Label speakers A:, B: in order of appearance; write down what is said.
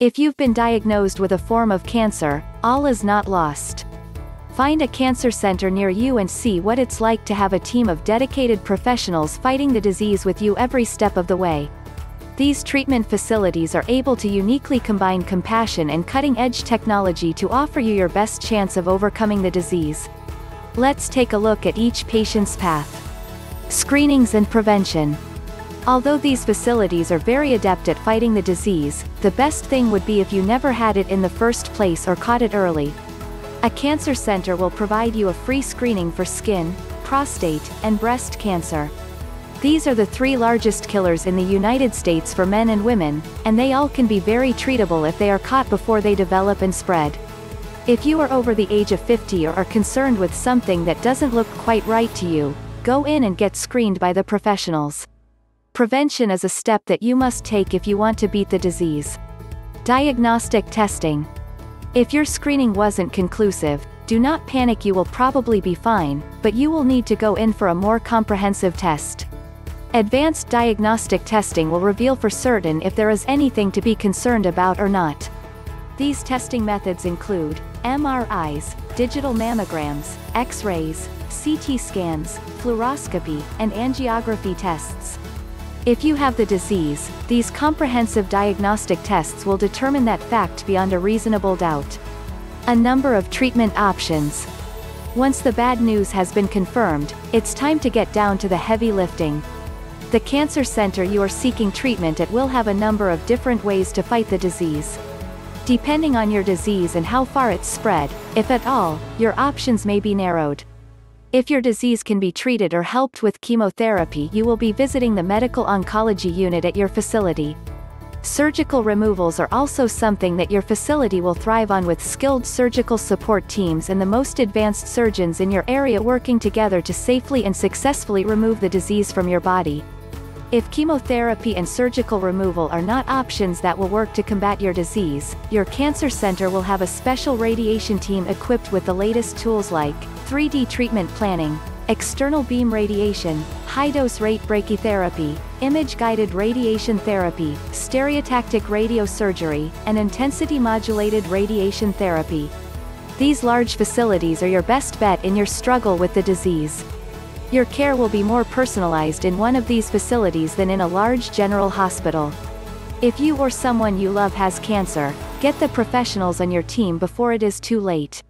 A: If you've been diagnosed with a form of cancer, all is not lost. Find a cancer center near you and see what it's like to have a team of dedicated professionals fighting the disease with you every step of the way. These treatment facilities are able to uniquely combine compassion and cutting-edge technology to offer you your best chance of overcoming the disease. Let's take a look at each patient's path. Screenings and prevention. Although these facilities are very adept at fighting the disease, the best thing would be if you never had it in the first place or caught it early. A cancer center will provide you a free screening for skin, prostate, and breast cancer. These are the three largest killers in the United States for men and women, and they all can be very treatable if they are caught before they develop and spread. If you are over the age of 50 or are concerned with something that doesn't look quite right to you, go in and get screened by the professionals. Prevention is a step that you must take if you want to beat the disease. Diagnostic testing. If your screening wasn't conclusive, do not panic you will probably be fine, but you will need to go in for a more comprehensive test. Advanced diagnostic testing will reveal for certain if there is anything to be concerned about or not. These testing methods include MRIs, digital mammograms, X-rays, CT scans, fluoroscopy, and angiography tests. If you have the disease, these comprehensive diagnostic tests will determine that fact beyond a reasonable doubt. A number of treatment options. Once the bad news has been confirmed, it's time to get down to the heavy lifting. The cancer center you are seeking treatment at will have a number of different ways to fight the disease. Depending on your disease and how far it's spread, if at all, your options may be narrowed. If your disease can be treated or helped with chemotherapy you will be visiting the medical oncology unit at your facility. Surgical removals are also something that your facility will thrive on with skilled surgical support teams and the most advanced surgeons in your area working together to safely and successfully remove the disease from your body. If chemotherapy and surgical removal are not options that will work to combat your disease, your cancer center will have a special radiation team equipped with the latest tools like 3D treatment planning, external beam radiation, high-dose rate brachytherapy, image-guided radiation therapy, stereotactic radiosurgery, and intensity-modulated radiation therapy. These large facilities are your best bet in your struggle with the disease. Your care will be more personalized in one of these facilities than in a large general hospital. If you or someone you love has cancer, get the professionals on your team before it is too late.